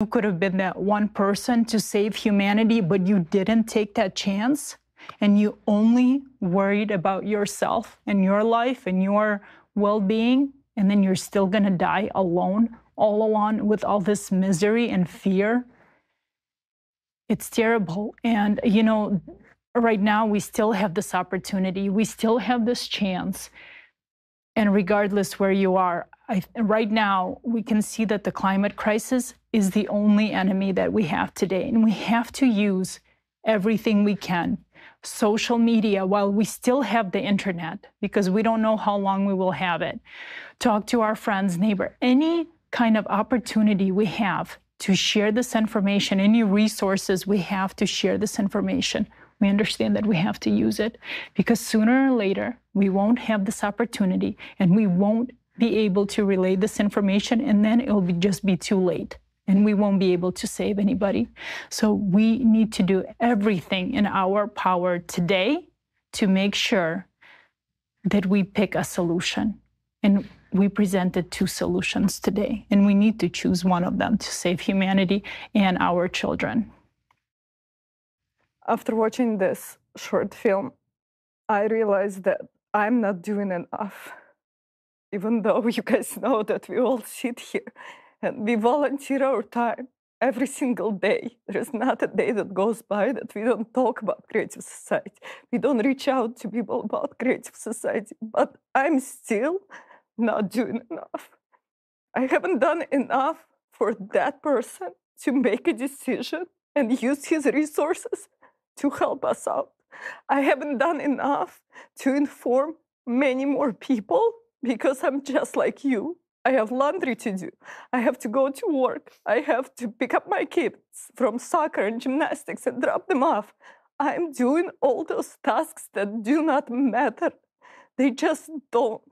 You could have been that one person to save humanity, but you didn't take that chance and you only worried about yourself and your life and your well being, and then you're still going to die alone, all alone with all this misery and fear. It's terrible. And, you know, right now we still have this opportunity, we still have this chance. And regardless where you are, I, right now we can see that the climate crisis is the only enemy that we have today. And we have to use everything we can. Social media, while we still have the internet, because we don't know how long we will have it, talk to our friends, neighbor, any kind of opportunity we have to share this information, any resources we have to share this information, we understand that we have to use it because sooner or later we won't have this opportunity and we won't be able to relay this information and then it'll be just be too late and we won't be able to save anybody. So we need to do everything in our power today to make sure that we pick a solution. And we presented two solutions today, and we need to choose one of them to save humanity and our children. After watching this short film, I realized that I'm not doing enough. Even though you guys know that we all sit here and we volunteer our time every single day. There's not a day that goes by that we don't talk about creative society. We don't reach out to people about creative society, but I'm still not doing enough. I haven't done enough for that person to make a decision and use his resources to help us out. I haven't done enough to inform many more people because I'm just like you. I have laundry to do. I have to go to work. I have to pick up my kids from soccer and gymnastics and drop them off. I'm doing all those tasks that do not matter. They just don't.